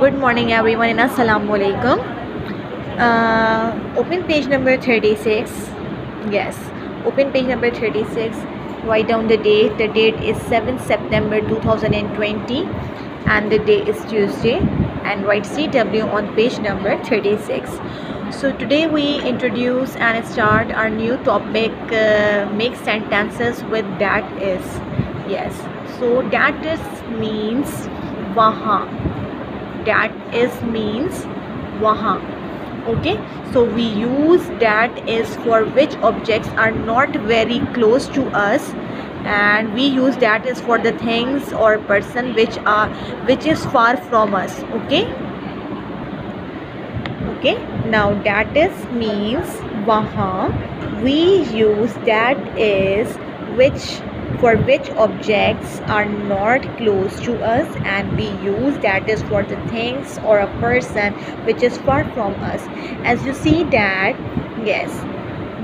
Good morning, everyone, and assalamu alaikum. Uh, open page number 36. Yes, open page number 36. Write down the date. The date is 7 September 2020, and the day is Tuesday. And write CW on page number 36. So today we introduce and start our new topic. Uh, make sentences with that is. Yes. So that is means waha. That is means waha. Okay. So we use that is for which objects are not very close to us and we use that is for the things or person which are which is far from us okay okay now that is means waha we use that is which for which objects are not close to us and we use that is for the things or a person which is far from us. As you see that yes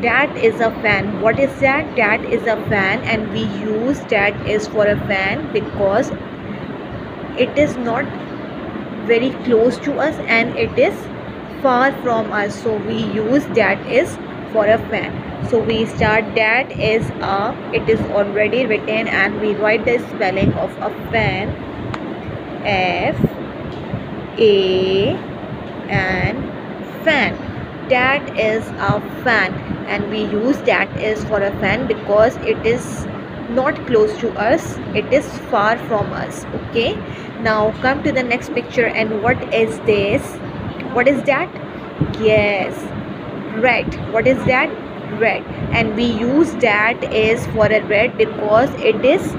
that is a fan. What is that? That is a fan and we use that is for a fan because it is not very close to us and it is far from us. So we use that is for a fan so we start that is a it is already written and we write the spelling of a fan f a and fan. That is a fan. And we use that is for a fan because it is not close to us. It is far from us. Okay? Now come to the next picture and what is this? What is that? Yes. Red. What is that red. And we use that is for a red because it is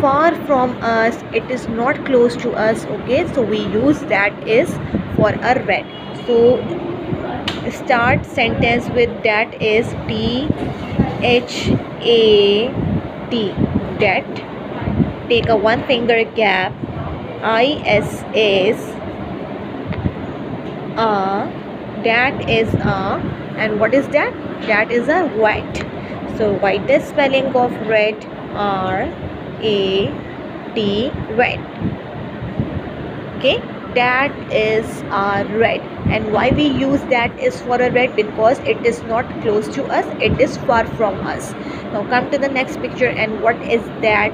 far from us. It is not close to us okay? So we use that is for a red. So start sentence with that is T H A T. That. Take a one finger gap. I S is a. That is a. And what is that that is a white. So write the spelling of red R A T red. Okay? That is a red. And why we use that is for a red? Because it is not close to us. It is far from us. Now come to the next picture. And what is that?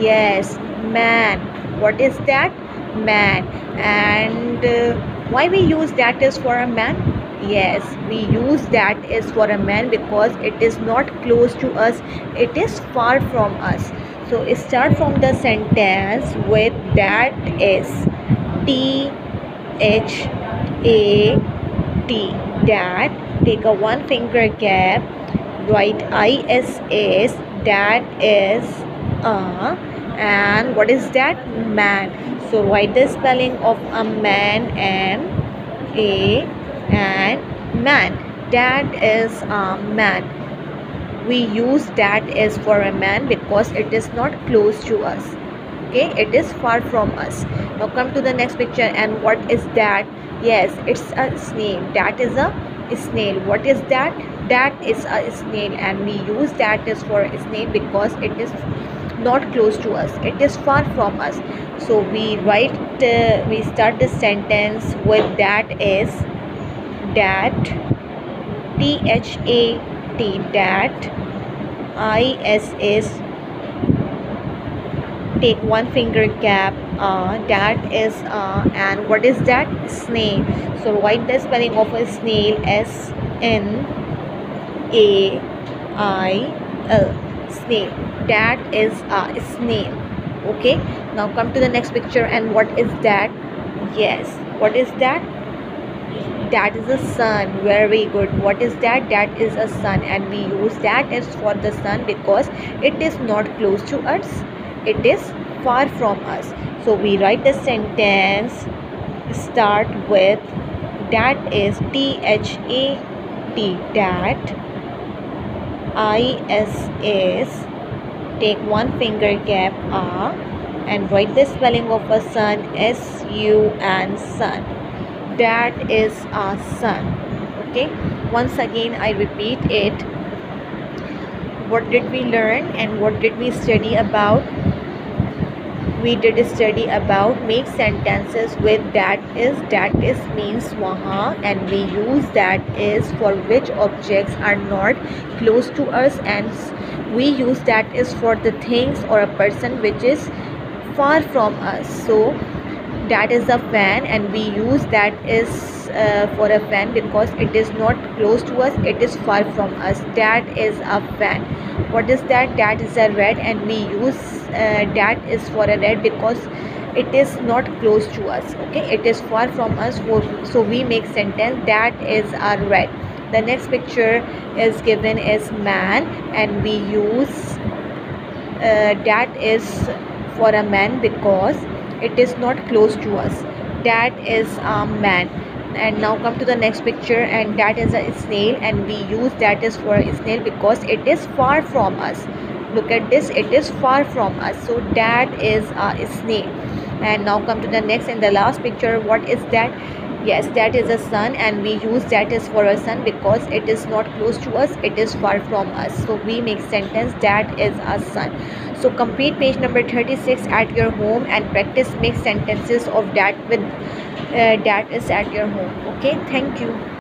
Yes man. What is that? Man. And uh, why we use that is for a man yes we use that is for a man because it is not close to us. It is far from us. So start from the sentence with that is T H A T. That take a one finger gap. Write I S S that is a and what is that? Man. So write the spelling of a man M A and man. That is a man. We use that is for a man because it is not close to us. Okay? It is far from us. Now come to the next picture and what is that? Yes it's a snail. That is a snail. What is that? That is a snail. And we use that is for a snail because it is not close to us. It is far from us. So we write uh, we start the sentence with that is that t h a t that i s is take one finger gap uh, that is uh, and what is that? Snail. So write the spelling of a snail s n a i l snail. That is a snail. Okay? Now come to the next picture and what is that? Yes. What is that that is a sun very good. What is that? That is a sun and we use that as for the sun because it is not close to us. It is far from us. So we write the sentence start with that is t h a t that i s is take one finger gap a and write the spelling of a sun s u n sun that is a sun okay? Once again i repeat it. What did we learn and what did we study about? We did a study about make sentences with that is that is means wahan and we use that is for which objects are not close to us and we use that is for the things or a person which is far from us. So that is a fan and we use that is uh, for a fan because it is not close to us it is far from us. That is a fan. What is that? That is a red and we use uh, that is for a red because it is not close to us okay? It is far from us so we make sentence that is a red. The next picture is given is man and we use uh, that is for a man because it is not close to us. That is a man. And now come to the next picture and that is a snail and we use that is for a snail because it is far from us. Look at this it is far from us. So that is a snail. And now come to the next and the last picture. What is that yes that is a sun and we use that is for a sun because it is not close to us it is far from us. So we make sentence that is a sun. So complete page number 36 at your home and practice make sentences of that with uh, that is at your home. Okay thank you